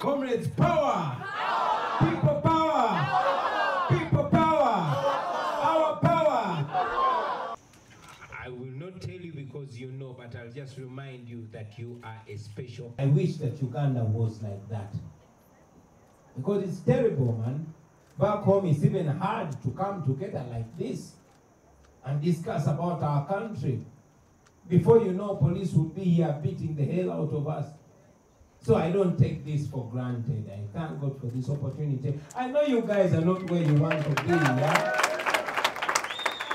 Comrades, power! People power! People power! Our power! I will not tell you because you know, but I'll just remind you that you are a special. I wish that Uganda was like that. Because it's terrible, man. Back home, it's even hard to come together like this and discuss about our country. Before you know, police would be here beating the hell out of us. So I don't take this for granted. I thank God for this opportunity. I know you guys are not where you want to be, yeah?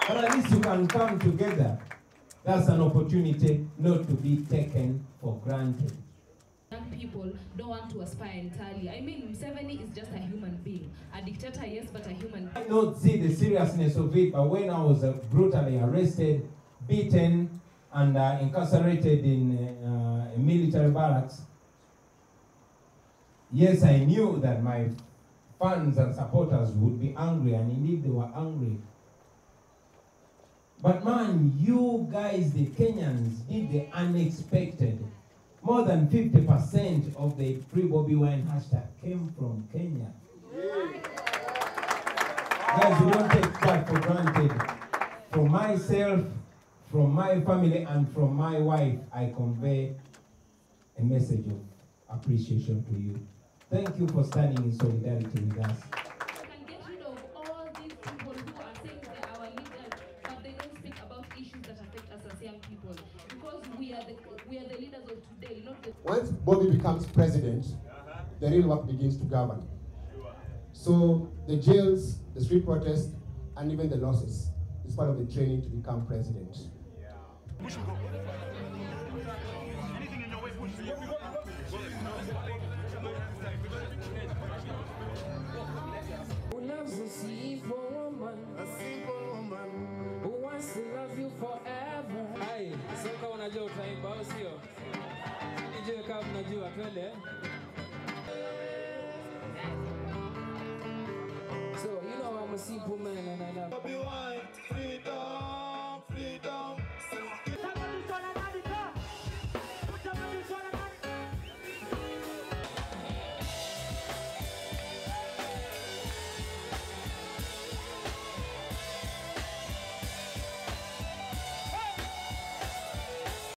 But at least you can come together. That's an opportunity not to be taken for granted. Young people don't want to aspire entirely. I mean, Museveni is just a human being. A dictator, yes, but a human I don't see the seriousness of it, but when I was uh, brutally arrested, beaten, and uh, incarcerated in uh, a military barracks, yes, I knew that my fans and supporters would be angry, and indeed they were angry. But man, you guys, the Kenyans, did the unexpected. More than 50% of the free Bobi Wine hashtag came from Kenya. Guys, you don't take that for granted. From myself, from my family, and from my wife, I convey a message of appreciation to you. Thank you for standing in solidarity with us. can get rid of all these people who are saying they're our leaders, but they don't speak about issues that affect us as young people. Because we are the we are the leaders of today, not the Once Bobi becomes president, the real work begins to govern. So the jails, the street protests, and even the losses is part of the training to become president. Who loves a simple woman? A simple woman. Who wants to love you forever? Hai, sio kama unajua utaimba au sio? Nijue kama mnajua, twende. So, you know I'm a simple man and I love